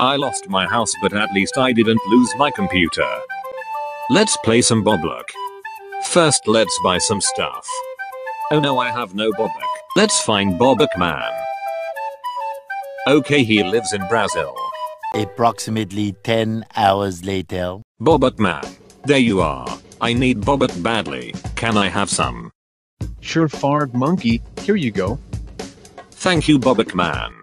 I lost my house but at least I didn't lose my computer. Let's play some Boblock. First let's buy some stuff. Oh no I have no Boblock. Let's find Boblock man. Okay he lives in Brazil. Approximately 10 hours later. Boblock man. There you are. I need Boblock badly. Can I have some? Sure Fard Monkey, here you go. Thank you Boblock man.